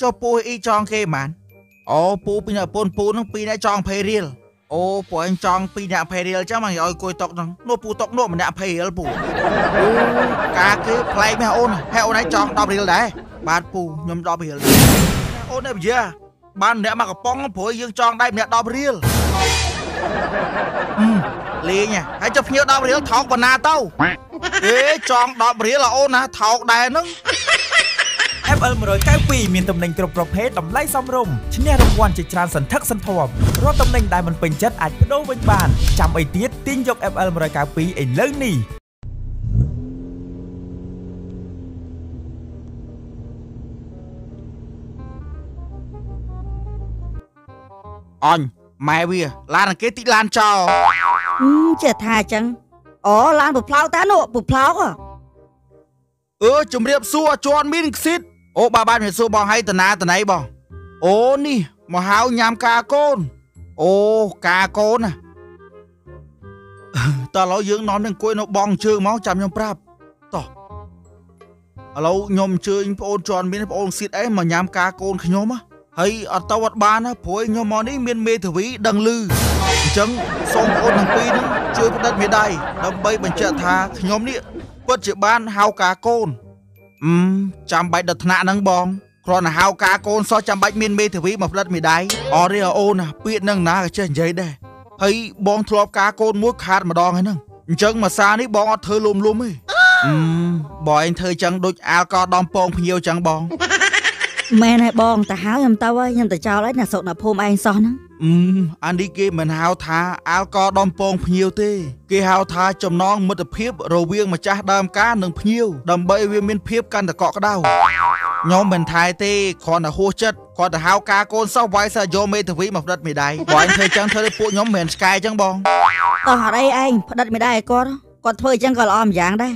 ចុះពូអ៊ីចង់គេហ្មងអូពូពីអ្នកពូនពូនឹងពីអ្នកចង់20រៀលអូពូអញចង់ពីអ្នក20រៀលចឹងមកឲ្យគួយតុកហ្នឹងនោះពូតុកនោះម្នាក់20រៀលពូអូការគេប្លែកមែនអូនហេអូនឯងចង់10រៀលដែរបាទពូខ្ញុំ10រៀលអូនឯងវិយាបានម្នាក់មកកំប៉ុងព្រោះយើងចង់ដៃម្នាក់10រៀលលេងហើយចុះភ្ញៀវ10រៀលថោកបណ្ណាទៅអេចង់10រៀលអូនណាថោកដែរហ្នឹង FL 192មានតំណែងគ្រប់ប្រភេទតម្លៃសមរម្យឈ្នះរង្វាន់ជាច្រើនសន្ធឹកសន្ធាប់រាល់តំណែងដែលមិនពេញចិត្តអាចបដូរវិញបានចាំអីទៀតទាញយក FL 192ឥឡូវនេះអញម៉ែវាឡានអង្គគេតិចឡានចោលហឹមចេះថាអញ្ចឹងអូឡានពផ្លោកតានោះពផ្លោកហ៎អឺជំរាបសួរជន់មានខ្ស៊ីត អូបាទបាទជំរាបសួរបងឲ្យតាណាតណៃបងអូនេះមកហៅញ៉ាំការកូន អូការកូនណាតើឥឡូវយើងនាំនឹងអង្គុយនៅបងជើងមកចាំខ្ញុំប្រាប់តោះឥឡូវខ្ញុំអញ្ជើញប្អូនជន់មានប្អូនខ្ស៊ីតអីមកញ៉ាំការកូនខ្ញុំហ៎ហើយអត់ទៅអត់បានណាព្រោះខ្ញុំមកនេះមានមេធាវីដឹងឮអញ្ចឹងសូមប្អូនទាំងពីរហ្នឹងជួយផ្តិតមេដៃដើម្បីបញ្ជាក់ថាខ្ញុំនេះពិតជាបានហៅការកូន អឺមចាំបាច់ដល់ថ្នាក់ហ្នឹងបងគ្រាន់តែហៅការកូនសោះចាំបាច់មានមេធាវីមកផ្តិតមេដៃអរទេអូនណាពាក្យហ្នឹងណាក៏ចេះនិយាយដែរហើយបងធ្លាប់ការកូនមួយខាតម្ដងហើយហ្នឹងអញ្ចឹងមួយសារនេះបងអត់ធ្វើលុំលុំទេអឺមបងឯងធ្វើចឹងដូចអាលកោដំពងភ្ញៀវចឹងបង មែនហើយបងតាហើយខ្ញុំទៅហើយខ្ញុំទៅចោលហើយណាសុកណាភូមិឯងសោះហ្នឹងអឺមអានេះគេមិនហៅថាអាលកោដំពងភ្ញៀវទេ គេហៅថាចំណងមិត្តភាពរវាងម្ចាស់ដើមការនិងភ្ញៀវដើម្បីឲ្យវាមានភាពកាន់តែកក់ក្ដៅខ្ញុំមិនថែទេគ្រាន់តែហួសចិត្តគ្រាន់តែហៅការកូនសោះវាយសាយកមេធាវីមកផ្ដិតមេដៃបើអញធ្វើចឹងធ្វើឲ្យពួកខ្ញុំមិនមែនឆ្កែចឹងបងតោះអត់អីឯងផ្ដិតមិនដែរឲ្យគាត់គាត់ធ្វើអញ្ចឹងក៏ល្អម្យ៉ាងដែរ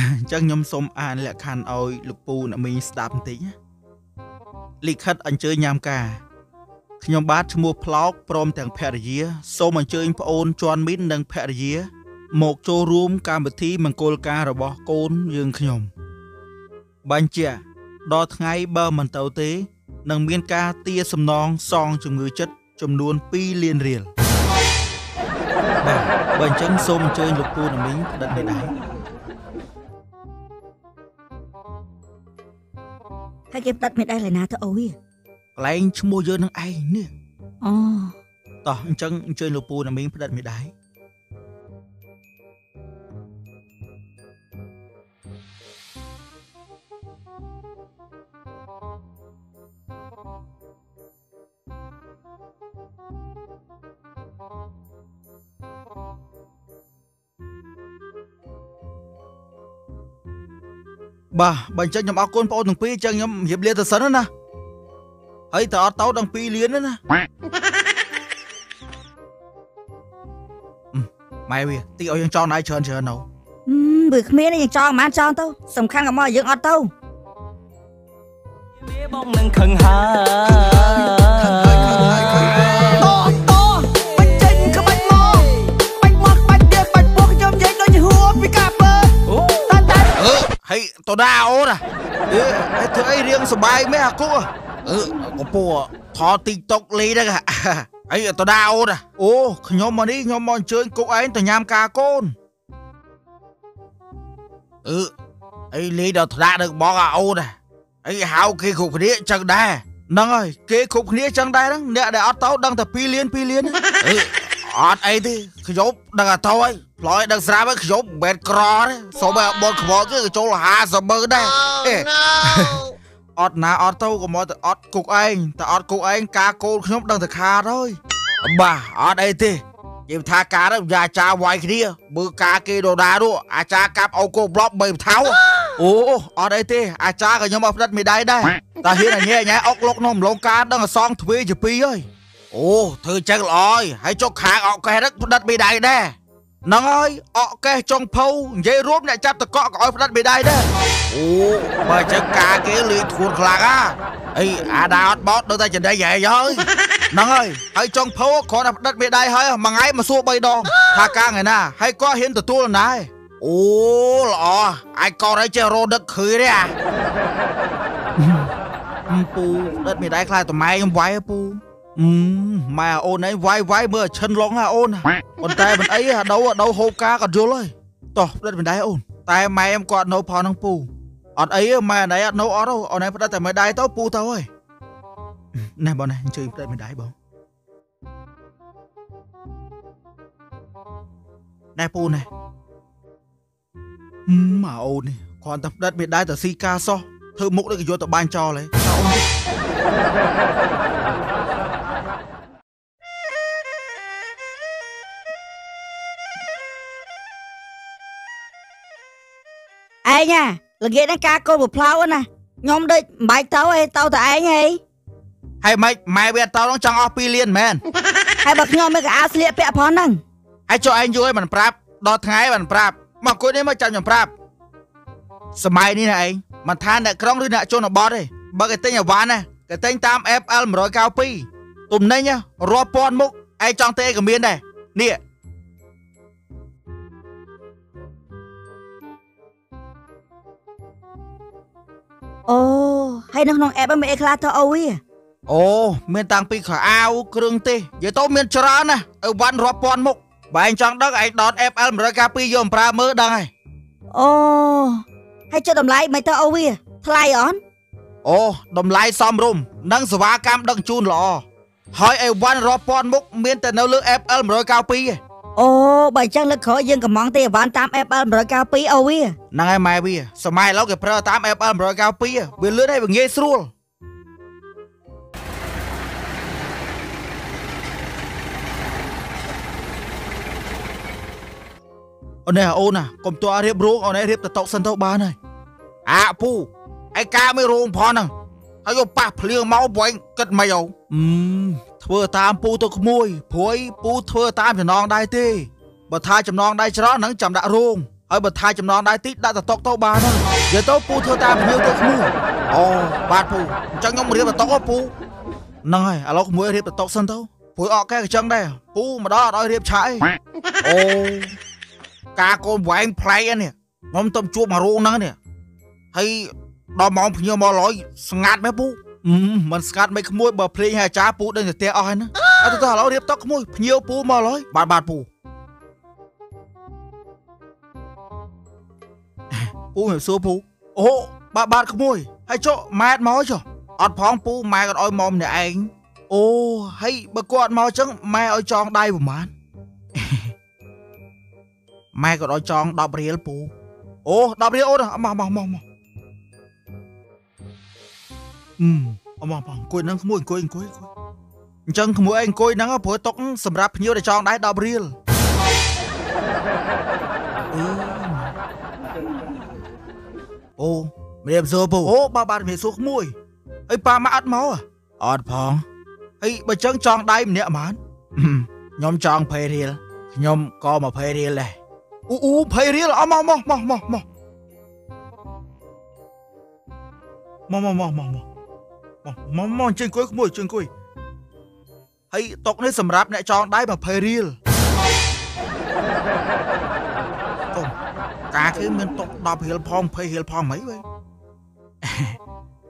អញ្ចឹងខ្ញុំសូមអានលក្ខខណ្ឌឲ្យលោកពូអ្នកមីងស្ដាប់បន្តិចណា លិខិតអញ្ជើញញ៉ាំការខ្ញុំបាទឈ្មោះផ្លោកព្រមទាំងភរិយាសូមអញ្ជើញប្អូនជន់មីននិងភរិយា មកចូលរួមកម្មវិធីមង្គលការរបស់កូនយើងខ្ញុំបញ្ជាក់ដល់ថ្ងៃបើមិនទៅទេនឹងមានការទារសំណងសងជំងឺចិត្តចំនួន2លានរៀលបាទបើអញ្ចឹងសូមអញ្ជើញលោកពូអ្នកមីងផ្តិតមេដៃ ហើយគេផ្ដិតមិនដែរឡើយណាទៅអូយកន្លែងឈ្មោះយើងនឹងឯងនេះអូតោះអញ្ចឹងអញ្ជើញលោកពូណាមីងផ្តិតមេដៃ បាទបើអញ្ចឹងខ្ញុំអរគុណបងប្អូនទាំងពីរអញ្ចឹងខ្ញុំជម្រាបលាទៅសិនណាហើយតើអត់ទៅដល់2លានទេណាអឺម៉ែវាទីឲ្យយើងចង់ណៃច្រើនច្រើននៅហឹមបើគ្មានទេយើងចង់មិនបានចង់ទៅសំខាន់ក៏មកយើងអត់ទៅវាបងនឹងខឹងហើ តោដាអូនណាអឺហើយធ្វើអីរៀងសបាយមែនអាគុកអឺកំពុងថត TikTok លេងហ្នឹងអីតោដាអូនណាអូខ្ញុំមកនេះខ្ញុំមកអញ្ជើញគុកឯងទៅញ៉ាំការកូនអឺអីលេងដល់ថ្នាក់នឹងបងអាអូនណាអីហៅគេគ្រប់គ្នាចឹងដែរហ្នឹងហើយគេគ្រប់គ្នាចឹងដែរហ្នឹងអ្នកដែលអត់ទៅដឹងតែ2លាន2លានអឺអត់អីទេខ្ញុំដឹងតែទៅហើយ ផ្លោយដឹងស្រាប់ហើយខ្ញុំមិនមែនក្រទេសូមឲ្យបនខ្វល់គេក៏ចូល50ម៉ឺនដែរអេអត់ណាអត់ទៅក៏មកទៅអត់គុកឯងតែអត់គុកឯងការកូនខ្ញុំដឹងតែខាតហើយបាទអត់អីទេនិយាយថាការហ្នឹងយ៉ាអាចារ្យវាយគ្នាមើលការគេដដានោះអាចារ្យកាប់អោគោប្លុកបីបថៅអូអត់អីទេអាចារ្យក៏ខ្ញុំអត់ផ្ដិតមេដៃដែរតែហ៊ានអញញ៉ែញ៉ែអុកលុកក្នុងម្លងការដឹងអសងទ្វេជាពីរហើយអូធ្វើចឹងល្អហើយហើយចុកខាងអុកកេះហ្នឹងផ្ដិតមេដៃដែរ ហ្នឹងហើយអុកកេះចុងភៅនិយាយរួមអ្នកចាប់តកក់ក៏ឲ្យផ្ដិតមេដៃដែរអូបើចឹងការគេលឿនធ្ងន់ខ្លាំងហ่าអីអាដាអត់បោតនៅតែចន្ទៃហែហើយហ្នឹងហើយហើយចុងភៅគ្រាន់តែផ្ដិតមេដៃហើយមួយថ្ងៃមកសួរ3ដងថាការថ្ងៃណាហើយក៏ហ៊ានទទួលណាស់អូល្អអាចកោតឲ្យចេះរោដឹកឃើញទេអាពូដិតមានដែរខ្លាចតម៉ែខ្ញុំវាយហ៎ពូអឺម៉ែអូនឯងវាយវាយមើលឈិនឡងហ่าអូន ប៉ុន្តែមិនអីអាដូវអាដូវហូបការក៏យល់ហើយតោះដិតមានដែរអូនតែម៉ែខ្ញុំគាត់នៅផងនឹងពូអត់អីទេម៉ែណៃអត់នៅអត់ទេអូនឯងផ្ដិតតែមិនដែរទៅពូទៅហើយណែបងណែអញ្ជើញផ្ដិតមិនដែរបងណែពូណែហឹមមកអូននេះគ្រាន់តែផ្ដិតមានដែរតែស៊ីការសោះធ្វើមុខដូចយកទៅបាញ់ចោលហើ ឯងណាល្ងាចហ្នឹងការកូនប្រផ្លៅណាខ្ញុំដូចមិនបាច់ទៅអីទៅតែឯងហីហើយម៉េចម៉ែវាអត់តនឹងចង់អស់2លានមែនហើយបើខ្ញុំមិនក៏អាវស្លៀកពាក់ផងហ្នឹងហើយចុះឯងយល់ឲ្យមិនប្រាប់ដល់ថ្ងៃមិនប្រាប់មកអង្គុយនេះមកចាំខ្ញុំប្រាប់សម័យនេះណាឯងមិនថាអ្នកក្រុងឬអ្នកជនបទទេបើគេទិញអីវ៉ាន់ណាគេទិញតាម FL 192ទំនិញណារាប់ពាន់មុខឯងចង់ទេក៏មានដែរនេះ អូហើយនៅក្នុងអេបហ្នឹងមានអីខ្លះទៅអូវាអូមានតាំងពីខោអាវគ្រឿងទេសនិយាយទៅមានច្រើនណាអីវ៉ាន់រាប់ពាន់មុខបើឯងចង់ដឹងឯងដត FL 192យកមកប្រើមើលដឹងហើយអូហើយចុះតម្លៃមិនទៅអូវាថ្លៃអនអូតម្លៃសមរម្យនិងសេវាកម្មដឹកជញ្ជូនល្អហើយអីវ៉ាន់រាប់ពាន់មុខមានតែនៅលើ FL 192ឯង អូបើអញ្ចឹងលើកក្រោយយើងកំងទេអវ៉ាន់តាម Apple 192អូវាហ្នឹងហើយម៉ែវាសម័យឥឡូវគេប្រើតាម FL 192វាលឿនហើយវាងាយស្រួលអូននេះអូនណាកុំតើរៀបរោងអូននេះរៀបទៅតុកសិនទៅបានហើយអាពូឯកាមេរោងផងហ្នឹងហើយយកប៉ះភ្លៀងមកបងគិតមិនអូអឺ ធ្វើតាមពូទៅក្មួយព្រួយពូធ្វើតាមចំណងដែរទេបើថាចំណងដែរច្រើនហ្នឹងចាំដាក់រោងហើយបើថាចំណងដែរតិចដាក់ទៅតុកទៅបានហើយនិយាយទៅពូធ្វើតាមភ្លៀងទៅក្មួយអូបាទពូអញ្ចឹងខ្ញុំរៀបទៅតុកហ៎ពូហ្នឹងហើយឥឡូវក្មួយរៀបទៅតុកសិនទៅព្រួយអកកែក៏ចឹងដែរពូម្ដងអត់ឲ្យរៀបឆាយអូការកូនវែងប្លែកហ្នឹងខ្ញុំទៅជួបមករោងហ្នឹងនេះហើយដល់ម៉ោងភ្ញៀវមកឡយស្ងាត់មែនពូអឺ មិនស្ងាត់មិនក្មួយបើភ្លេងឲ្យអាចារ្យពូដេញទៅផ្ទះអស់ហើយណាអត់ទៅឥឡូវរៀបតុកក្មួយភ្ញៀវពូមកឡយបាទបាទពូពូមិនសួរពូអូបាទបាទក្មួយហើយចុះម៉ែតមកចុះអត់ផងពូម៉ែគាត់ឲ្យមកម្នាក់ឯងអូហើយបើគាត់មកអញ្ចឹងម៉ែឲ្យចងដៃប្រហែលម៉ែក៏ដល់ចង10រៀលពូអូ10រៀលអូនមកមកមកមក អឺអមកមកអង្គុយហ្នឹងក្មួយអង្គុយអង្គុយអង្គុយអញ្ចឹងក្មួយឯងអង្គុយហ្នឹងព្រោះតុកសម្រាប់ភ្ញៀវដែលចងដែរ10រៀលអឺអូម្រាមសួរពូអូបាទបាទម្រាមសួរក្មួយហើយប៉ាម៉ាក់អត់មកអត់ផងហើយបើចឹងចងដៃម្នាក់ហ្មងខ្ញុំចង20រៀលខ្ញុំក៏20រៀលដែរអូអូ20រៀលអស់មកមកមកមកមកមកមកមកមក មកមកមកមកជើងអង្គុយក្មួយជើងអង្គុយហើយតុកនេះសម្រាប់អ្នកចងដៃ20រៀលកុំការគឺមានតុក10រៀលផង20រៀលផងហ្មងវិញ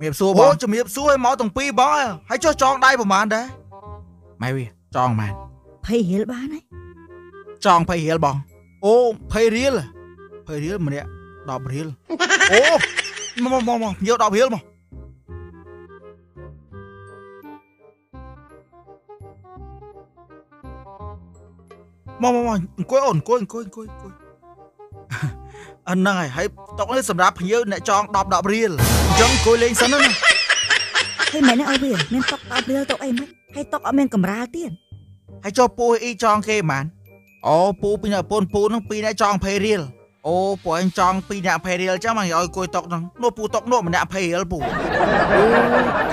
មានសួរបងអូជំរាបសួរឲ្យមកទាំងពីរបងហើយចុះចងដៃប្រហែលដែរម៉ែវាចងម៉ែ20រៀលបានហើយចង20រៀលបងអូ20រៀល20រៀលម្នាក់10រៀលអូមកមកមកយក10រៀលមក មកមកមកអង្គុយអូនអង្គុយអង្គុយអង្គុយអង្គុយអញ្ហ្នឹងហើយហើយតុកនេះសម្រាប់ភ្ញៀវអ្នកចង10 10រៀលអញ្ចឹងអង្គុយលេងសិនណាហើយមែនទេអូវាមានតុក10រៀលតុកអីមិនហើយតុកអត់មានកម្រាលទៀតហើយចុះពូអ៊ីចងគេហ្មងអូពូពីអ្នកពូនពូនឹងពីអ្នកចង20រៀលអូពូអញចងពីអ្នក20រៀលចឹងមកឲ្យគួយតុកហ្នឹងនោះពូតុកនោះម្នាក់20រៀលពូអូ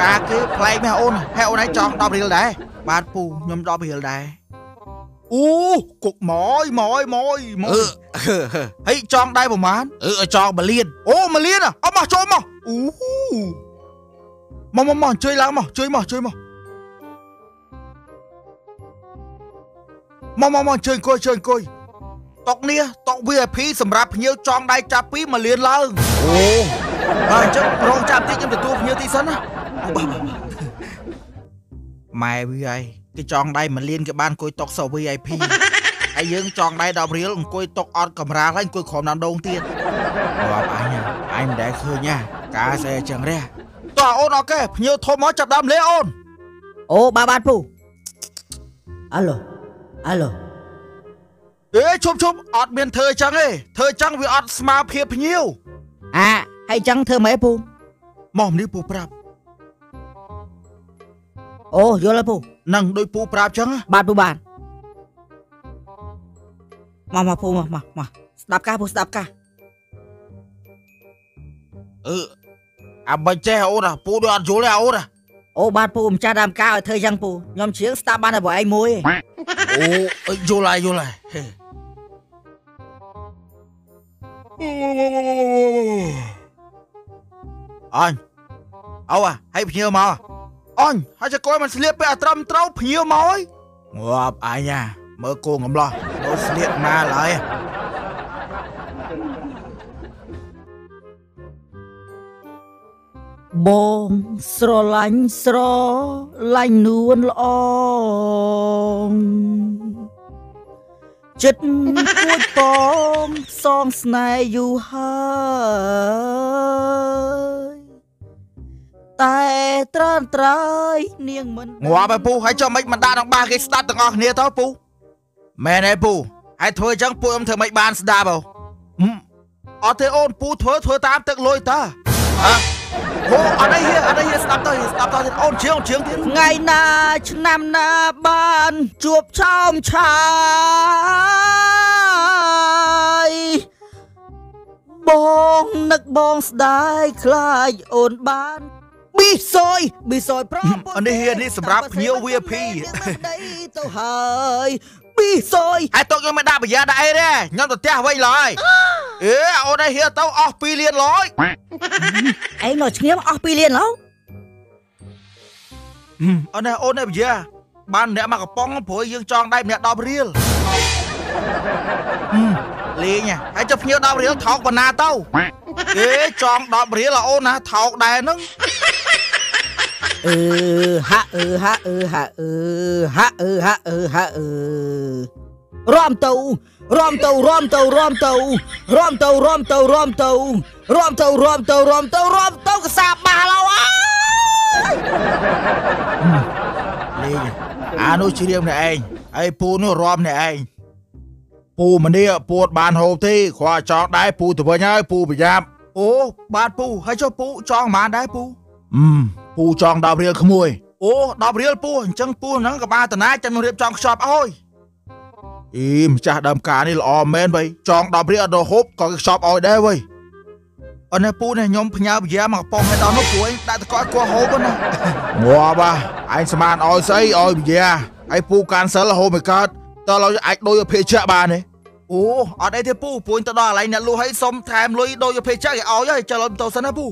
ការគេប្លែកមែនអូនហើយអូនឯងចង10រៀលដែរបាទពូខ្ញុំ10រៀលដែរ អូគុកម៉យម៉យម៉យម៉យហើយចងដែរប្រហែលអឺឲ្យចង1លានអូ1លានអត់មកចូលមកអូមកមកមកជួយឡើងមកជួយមកជួយមកមកមកមកជើញអង្គុយជើញអង្គុយតុកនេះតុក VIP សម្រាប់ភ្ញៀវចងដៃចាប់ពី1លានឡើងអូហើយអញ្ចឹងរងចាប់តិចខ្ញុំទទួលភ្ញៀវទីសិនណាអូម៉ែវាអី គេចង់ដៃមួយលានគេបានអង្គុយតុកស VIP ហើយយើងចង់ដៃ10រៀលអង្គុយតុកអត់កំរាលហើយអង្គុយក្រុមដាំដងទៀតរាប់អញហ่ะអញមិនដែលឃើញហ่ะការស្អីចឹងរះតោះអូនអត់គេភ្ញៀវធំមកចាប់ដើមលេអូនអូបាទបាទពូអាឡូអាឡូអេឈប់ឈប់អត់មានធ្វើចឹងទេធ្វើចឹងវាអត់ស្មើភាពភ្ញៀវអាហើយចឹងធ្វើម៉េចពូមកនេះពូប្រាប់ អូយល់ហើយពូនឹងដោយពូប្រាប់ចឹងហ៎បាទពូបាទមកមកពូមកមកមកស្ដាប់ការពូស្ដាប់ការអឺអាមិនចេះអូនហ่ะពូដូចអត់យល់ទេអូនហ่ะអូបាទពូម្ចាស់ដើមការឲ្យធ្វើចឹងពូខ្ញុំជ្រៀងស្ដាប់បានតែបងឯងមួយឯងអូអើយយល់ហើយយល់ហើយហេអញអូអាហើយភ្ញៀវមក អញហើយចកយមិនស្លៀកពេលអត់ត្រឹមត្រូវភ្ញៀវមកហើយងាប់អញហ่ะមើលគោកំឡោះដូចស្លៀកមកឡើយបងស្រឡាញ់ស្រឡាញ់នួនល្អចិត្តគួចបងសងស្នេហ៍យូរហើយ តែត្រានត្រើយនាងមិនងាប់ហើយពូហើយចុះមិនមិនដាក់ក្នុងបាសគេស្ដាប់ទាំងអស់គ្នាទៅពូមែនទេពូហើយធ្វើអញ្ចឹងពួកខ្ញុំធ្វើមិនបានស្ដាប់ហ៎ហឹមអត់ទេអូនពូធ្វើធ្វើតាមទឹកលុយតាហ៎ហូអត់អីហៀអត់អីហៀស្ដាប់ទៅស្ដាប់ទៅទៀតអូនជឿងជឿងទៀតថ្ងៃណាឆ្នាំណាបានជួបឆោមឆាយបងនឹកបងស្ដាយខ្លាចអូនបាន ប៊ីសុយប៊ីសុយប្រពន្ធអានេះហៀនេះសម្រាប់ភ្ញៀវ VIP ដីទៅហើយប៊ីសុយហើយតុកខ្ញុំមិនដាក់ប្រយ៉ាដាក់អីទេខ្ញុំទៅផ្ទះវិញឡើយអេអូនឯងហៀទៅអស់2លានឡើយឯងនៅឈ្ងៀមអស់2លានឡូវអូនឯងអូនឯងប្រយ៉ាបានអ្នកមកកំប៉ុងព្រោះយើងចង់ដៃម្នាក់10រៀលហឹមលេងហ่ะហើយចុះភ្ញៀវ10រៀលថោកប៉ុណ្ណាទៅគេចង់10រៀលអូនណាថោកដែរហ្នឹង អឺហាក់អឺហាក់អឺហាក់អឺហាក់អឺហាក់អឺហាក់អឺរំទៅរំទៅរំទៅរំទៅរំទៅរំទៅរំទៅរំទៅរំទៅរំទៅរំទៅកសាបាឡូអើយលេងអានោះជ្រាមនេះឯងហើយពូនោះរំនេះឯងពូម្នេះពួតបានហូបទេគ្រាន់ចង់ដែរពូទៅវិញហើយពូប្រញាប់អូបាទពូហើយចុះពូចង់បានដែរពូ អឺពូចង់10រៀលក្មួយអូ10រៀលពូអញ្ចឹងពូហ្នឹងក៏បានតណាចាំរៀបចំខ្ចប់អើយអីម្ចាស់ដើមការនេះល្អមែនវៃចង់10រៀលអត់រហូបក៏ខ្ចប់អោយដែរវៃអូនពូនេះខ្ញុំផ្ញើប្រយ៉ាមកប៉ុងឯដល់នោះព្រួយដាក់តកអត់គោះហូបណាងាប់អាឯងស្មានអោយស្អីអោយប្រយ៉ាឯពូកានសិលហូបមិនកើតតើឡើយអាចដូចភេជ្ជៈបានទេអូអត់អីទេពូពូទៅដល់កន្លែងអ្នកលក់ឲ្យសុំថែមលុយដូចភេជ្ជៈគេអោយហើយចុះលុយទៅសិនណាពូ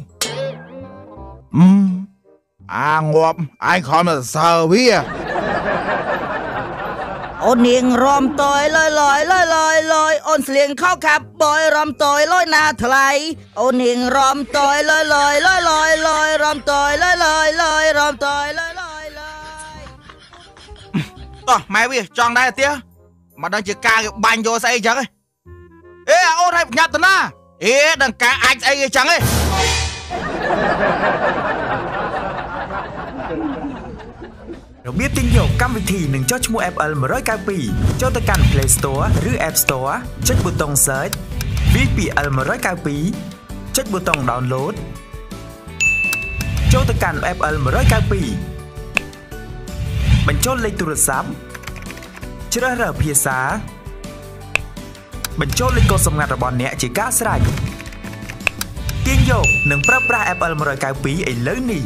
អឺអាងាប់ឯងខំទៅសើវាអូននាងរំតយលយលយលយលយលយអូនស្លៀងខោខាប់បយរំតយលយណាថ្លៃអូននាងរំតយលយលយលយលយលយរំតយលយលយលយរំតយលយលយលយតោះម៉ែវាចង់ដែរទៀតមកដឹងជាការគេបាញ់យកស្អីអញ្ចឹងឯងអេអូនឲ្យប្រញាប់ទៅណាអេដឹងការអាចស្អីអញ្ចឹងឯង របៀបទិញយកកម្មវិធីនឹងចុះឈ្មោះ FL 192ចូលទៅកាន់ Play Store ឬ App Store ចុចប៊ូតុង Search VPL 192ចុចប៊ូតុង Download ចូលទៅកាន់ FL 192បញ្ចូលលេខទូរស័ព្ទជ្រើសរើសភាសា បញ្ចូលលេខកូដសម្ងាត់របស់អ្នកជាការស្រេច ទាញយកនិងប្រើប្រាស់ FL 192ឥឡូវនេះ